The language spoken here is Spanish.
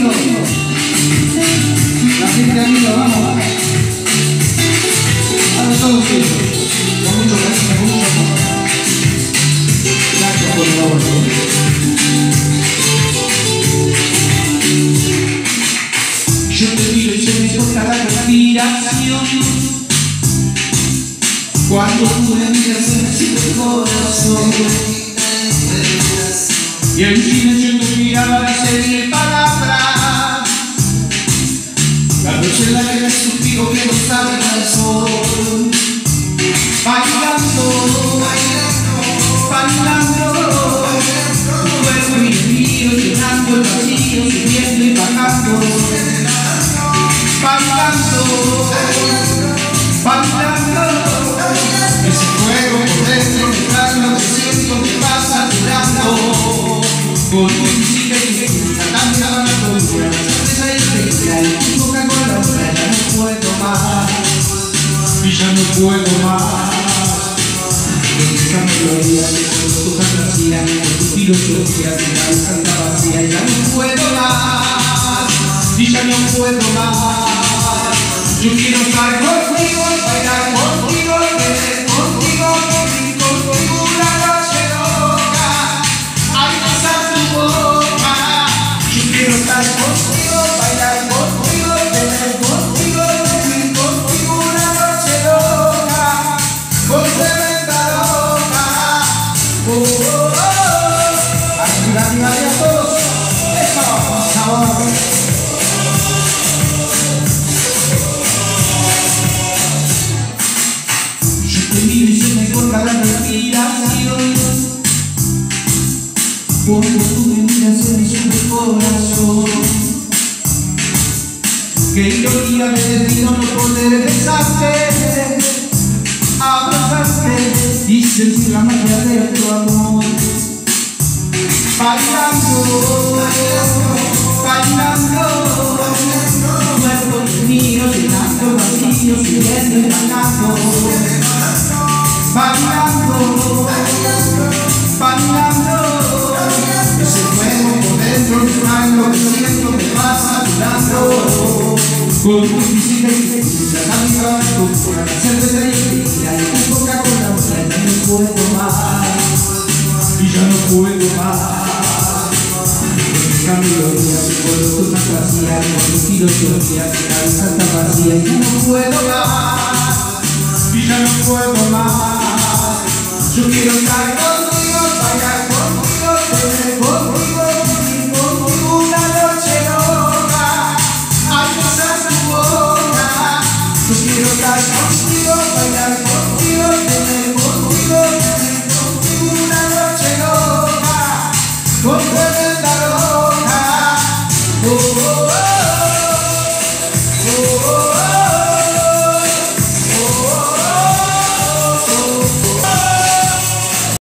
amigos. La gente amiga, vamos. A todos ellos. Con mucho cariño, con mucho amor. Gracias por favor. Yo te miro y se me corta la respiración. Cuando tú me miras siente el corazón. Y en silencio noche en la que me suspiro que no sabe al sol. Bailando, bailando, y el mío llenando el vacío, subiendo y bajando. Bailando, bailando, ese fuego por dentro que siento me pasa durando. Con música y mi cantando la locura, cerveza y ya no puedo más. Con esa melodía, con tu fantasía, con tu filosofía, mi cabeza está vacía, ya no puedo más, y ya no puedo más. Yo quiero estar contigo, bailar contigo, Cuando tú me miras me sube el corazón. Qué ironía de destino no poder besarte, abrazarte y sentir la magia de tu amor. Bailando, bailando, tu cuerpo y el mío llenando. Bailando, bailando, Con tu física y felicidad, amiga, con la cerveza y tequila y tu Coca-Cola, ya no puedo más, y ya no puedo más. Cambio días, con tu fantasía, con tu filosofía, mi cabeza está vacía y ya no puedo más, y ya no puedo más. Yo quiero estar contigo, 못